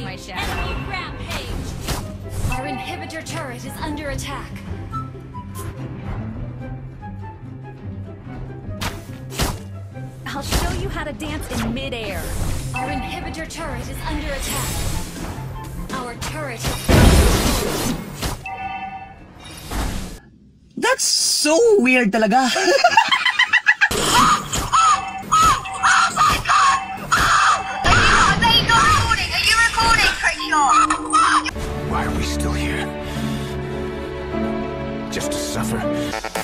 There's my shadow. Enemy rampage. Our inhibitor turret is under attack. I'll show you how to dance in midair. Our inhibitor turret is under attack. Our turret is That's so weird talaga. still here? Just to suffer?